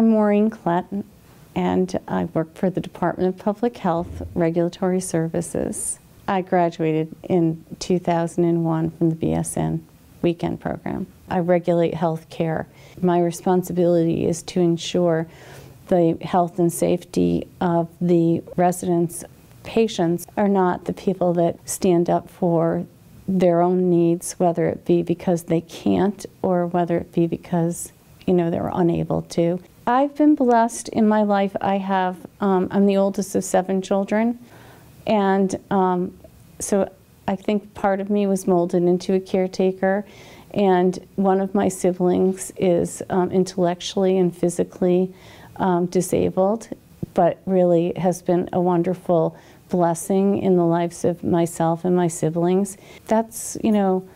I'm Maureen Klett, and I work for the Department of Public Health Regulatory Services. I graduated in 2001 from the BSN weekend program. I regulate health care. My responsibility is to ensure the health and safety of the residents. Patients are not the people that stand up for their own needs, whether it be because they can't or whether it be because you know they're unable to. I've been blessed in my life. I have, um, I'm the oldest of seven children. And um, so I think part of me was molded into a caretaker. And one of my siblings is um, intellectually and physically um, disabled, but really has been a wonderful blessing in the lives of myself and my siblings. That's, you know,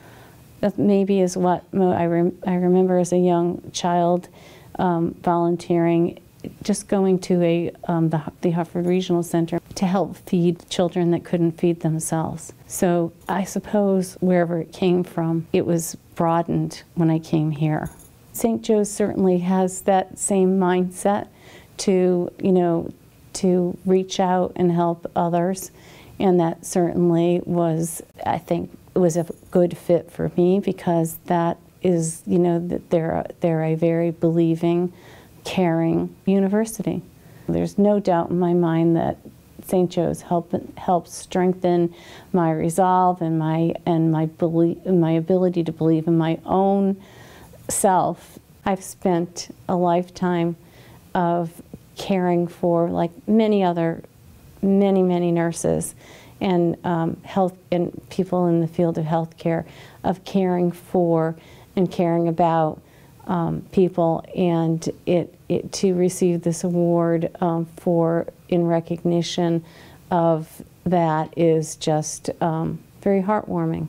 that maybe is what I, rem I remember as a young child um, volunteering, just going to a, um, the, the Hartford Regional Center to help feed children that couldn't feed themselves. So I suppose wherever it came from, it was broadened when I came here. St. Joe's certainly has that same mindset to, you know, to reach out and help others. And that certainly was, I think, was a good fit for me because that is, you know, that they're, they're a very believing, caring university. There's no doubt in my mind that St. Joe's help, helped strengthen my resolve and my, and my, belief, my ability to believe in my own self. I've spent a lifetime of caring for, like many other, many, many nurses and um, health and people in the field of healthcare, of caring for and caring about um, people, and it, it, to receive this award um, for in recognition of that is just um, very heartwarming.